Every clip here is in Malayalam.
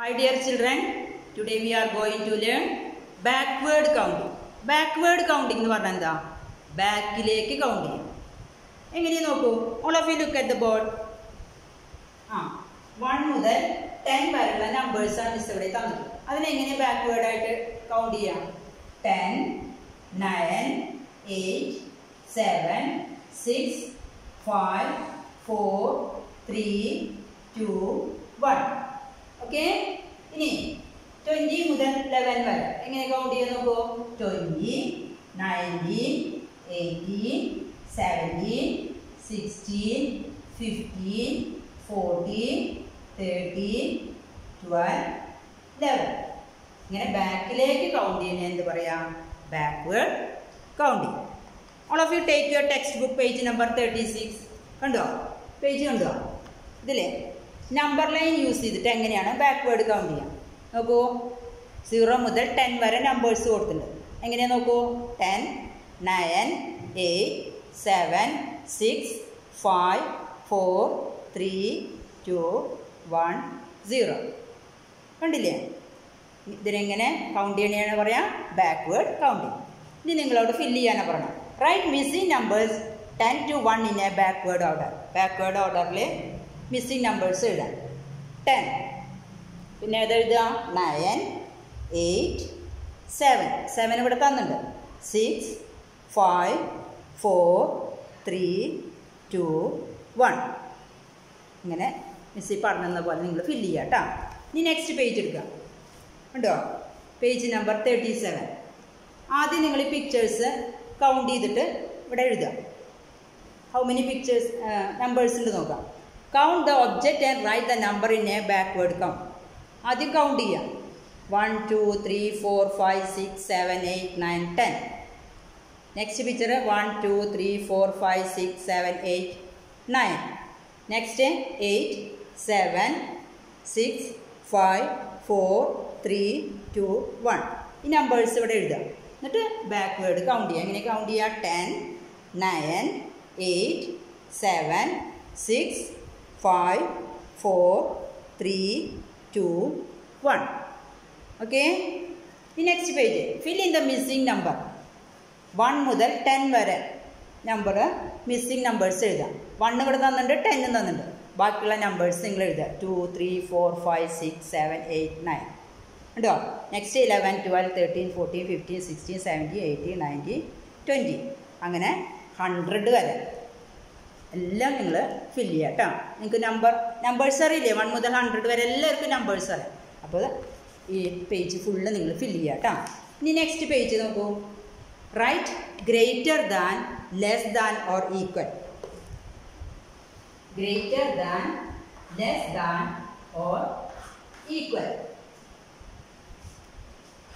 Hi dear children, today we are going to learn backward counting. Backward counting എന്ന് പറഞ്ഞാൽ എന്താ? ബാക്കിലേക്ക് കൗണ്ട് ചെയ്യും. എങ്ങനെ നോക്കൂ? All of you look at the board ആ വൺ മുതൽ ടെൻ വരെയുള്ള നമ്പേഴ്സ് ആണ് മിസ് ഇവിടെ തന്നത്. അതിനെങ്ങനെ ബാക്ക്വേർഡ് ആയിട്ട് കൗണ്ട് ചെയ്യാം? Ten nine eight seven six five four three two one okay ഇനി ട്വന്റി മുതൽ ലെവൻ വരെ. എങ്ങനെ കൗണ്ട് ചെയ്യാൻ നോക്കൂ? Twenty nineteen eighteen seventeen sixteen fifteen fourteen thirteen twelve eleven ഇങ്ങനെ ബാക്കിലേക്ക് കൗണ്ട് ചെയ്യുന്ന എന്ത് പറയാം? Backward counting all of you take your text book page number thirty six കണ്ടോ? പേജ് കണ്ടോ? ഇതില്ലേ നമ്പർ ലൈൻ യൂസ് ചെയ്തിട്ട് എങ്ങനെയാണ്? ബാക്ക്വേർഡ് കൗണ്ട് ചെയ്യാം. നോക്കൂ. സീറോ മുതൽ ടെൻ വരെ നമ്പേഴ്സ് കൊടുത്തിട്ടുണ്ട്. എങ്ങനെയാണ് നോക്കൂ? Ten nine eight seven six five four three two one zero കണ്ടില്ലേ? ഇതിനെങ്ങനെ കൗണ്ട് ചെയ്യണതാണ് പറയാം? ബാക്ക്വേർഡ് കൗണ്ടിങ് ഇനി നിങ്ങളോട് ഫില്ല് ചെയ്യാനാണ് പറയണം write missing numbers ten two one in a backward order backward ഓർഡറിൽ മിസ്സിംഗ് നമ്പേഴ്സ് എഴുതാം ടെൻ പിന്നെ ഏതെഴുതുക നയൻ എയ്റ്റ് സെവൻ സെവൻ ഇവിടെ തന്നിട്ടുണ്ട്. Six five four three two one ഇങ്ങനെ മിസ്സി പറഞ്ഞെന്ന പോലെ നിങ്ങൾ ഫില്ല് ചെയ്യുക കേട്ടോ ഇനി നെക്സ്റ്റ് പേജ് എടുക്കുക. ഉണ്ടോ? പേജ് നമ്പർ തേർട്ടി സെവൻ ആദ്യം നിങ്ങൾ ഈ പിക്ചേഴ്സ് കൗണ്ട് ചെയ്തിട്ട് ഇവിടെ എഴുതുക. ഹൗ മെനി പിക്ചേഴ്സ് നമ്പേഴ്സ് ഉണ്ട് നോക്കാം. Count the object and write the number in a backward count ആദ്യം കൗണ്ട് ചെയ്യാം. One two three four five six seven eight nine ten next picture one two three four five six seven eight nine next eight seven six five four three two one ഈ നമ്പേഴ്സ് ഇവിടെ എഴുതാം. എന്നിട്ട് ബാക്ക്വേർഡ് കൗണ്ട് ചെയ്യുക എങ്ങനെ കൗണ്ട് ചെയ്യുക ten nine eight seven six five four three two one okay ഈ next page fill in the missing number one മുതൽ ടെൻ വരെ നമ്പർ മിസ്സിംഗ് നമ്പേഴ്സ് എഴുതാം. വൺ ഇവിടെ തന്നിട്ടുണ്ട് ടെന്നും തന്നിട്ടുണ്ട്. ബാക്കിയുള്ള നമ്പേഴ്സ് നിങ്ങൾ എഴുതുക. Two three four five six seven eight nine ഉണ്ടോ next eleven twelve thirteen fourteen fifteen sixteen seventeen eighteen nineteen twenty അങ്ങനെ ഹൺഡ്രഡ് വരെ. എല്ലാം നിങ്ങൾ ഫില്ല് ചെയ്യുക കേട്ടോ നിങ്ങൾക്ക് നമ്പർ നമ്പേഴ്സ് അറിയില്ലേ? വൺ മുതൽ ഹൺഡ്രഡ് വരെ എല്ലാവർക്കും നമ്പേഴ്സ് അറിയാം. അപ്പോൾ ഈ പേജ് ഫുള്ള് നിങ്ങൾ ഫില്ല് ചെയ്യുക കേട്ടോ ഇനി നെക്സ്റ്റ് പേജ് നോക്കൂ. Write greater than less than or equal greater than less than or equal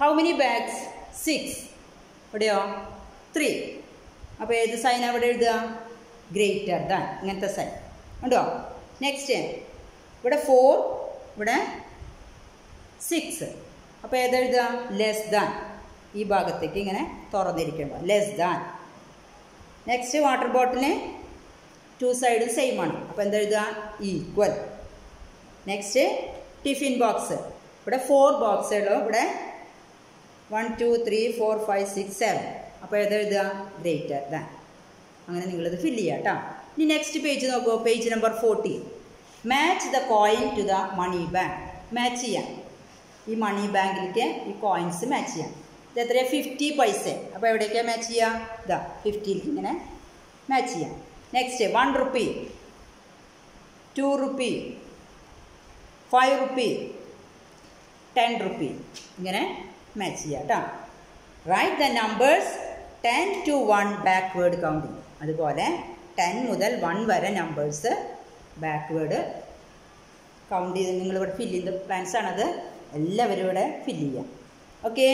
how many bags six ഇവിടെയോ ത്രീ അപ്പോൾ ഏത് സൈൻ അവിടെ എഴുതുക? ഗ്രേറ്റർ ദാൻ ഇങ്ങനത്തെ സൈൻ ഉണ്ടോ നെക്സ്റ്റ് ഇവിടെ ഫോർ ഇവിടെ സിക്സ് അപ്പോൾ ഏതെഴുതുക ലെസ് ദാൻ ഈ ഭാഗത്തേക്ക് ഇങ്ങനെ തുറന്നിരിക്കുമ്പോൾ less than next water bottle two സൈഡും സെയിം ആണ്. അപ്പോൾ എന്തെഴുതുക ഈക്വൽ നെക്സ്റ്റ് ടിഫിൻ ബോക്സ് ഇവിടെ ഫോർ ബോക്സുകളോ ഇവിടെ one two three four five six seven അപ്പോൾ ഏതെഴുതുക ഗ്രേറ്റർ ദാൻ അങ്ങനെ നിങ്ങളിത് ഫില്ല് ചെയ്യുക കേട്ടോ ഇനി നെക്സ്റ്റ് പേജ് നോക്കുമോ page number forty match the coin to the money bank match ചെയ്യാം. ഈ മണി ബാങ്കിലേക്ക് ഈ കോയിൻസ് മാച്ച് ചെയ്യാം. ഇത് എത്രയാണ് ഫിഫ്റ്റി പൈസ അപ്പോൾ എവിടേക്കാണ് മാച്ച് ചെയ്യുക ഇതാ ഫിഫ്റ്റിയിലേക്ക് ഇങ്ങനെ മാച്ച് ചെയ്യാം. Next one rupee two rupee five rupee ten rupee ഇങ്ങനെ മാച്ച് ചെയ്യാം കേട്ടോ write the numbers ten two one backward counting അതുപോലെ ടെൻ മുതൽ വൺ വരെ നമ്പേഴ്സ് ബാക്ക്വേഡ് കൗണ്ട് ചെയ്ത് നിങ്ങളിവിടെ ഫില്ല് ചെയ്ത് പ്ലാൻസ് ആണത്. എല്ലാവരും ഇവിടെ ഫില്ല് ചെയ്യാം ഓക്കെ